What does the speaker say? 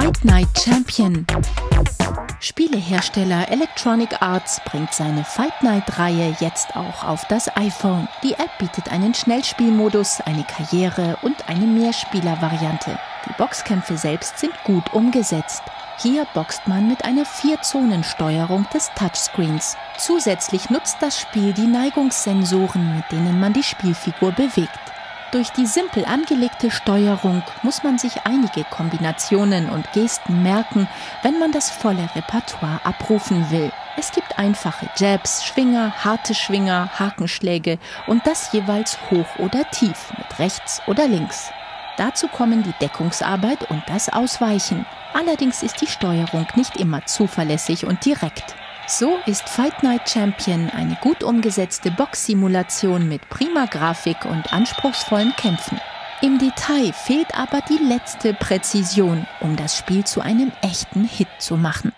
Fight Night Champion. Spielehersteller Electronic Arts bringt seine Fight Night-Reihe jetzt auch auf das iPhone. Die App bietet einen Schnellspielmodus, eine Karriere und eine Mehrspieler-Variante. Die Boxkämpfe selbst sind gut umgesetzt. Hier boxt man mit einer Vier-Zonen-Steuerung des Touchscreens. Zusätzlich nutzt das Spiel die Neigungssensoren, mit denen man die Spielfigur bewegt. Durch die simpel angelegte Steuerung muss man sich einige Kombinationen und Gesten merken, wenn man das volle Repertoire abrufen will. Es gibt einfache Jabs, Schwinger, harte Schwinger, Hakenschläge und das jeweils hoch oder tief mit rechts oder links. Dazu kommen die Deckungsarbeit und das Ausweichen. Allerdings ist die Steuerung nicht immer zuverlässig und direkt. So ist Fight Night Champion eine gut umgesetzte Boxsimulation mit prima Grafik und anspruchsvollen Kämpfen. Im Detail fehlt aber die letzte Präzision, um das Spiel zu einem echten Hit zu machen.